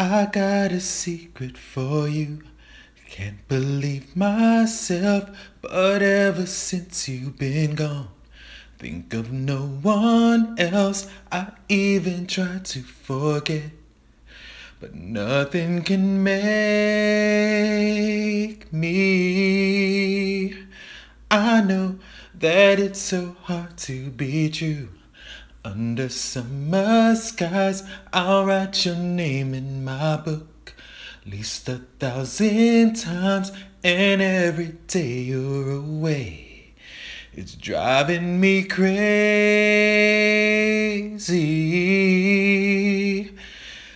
I got a secret for you. Can't believe myself, but ever since you've been gone, think of no one else I even try to forget. But nothing can make me. I know that it's so hard to be true. Under summer skies, I'll write your name in my book. At least a thousand times, and every day you're away. It's driving me crazy.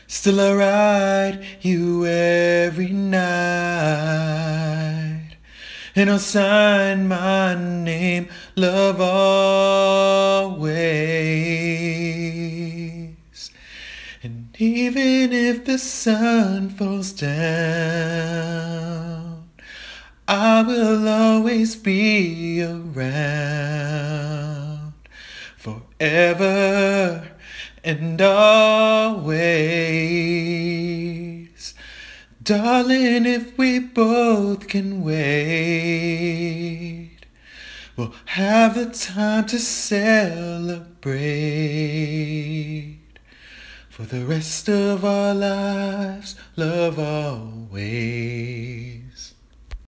Still, I write you every night. And I'll sign my name, love always. And even if the sun falls down, I will always be around forever and always. Darling, if we both can wait, we'll have the time to celebrate. For the rest of our lives, love always.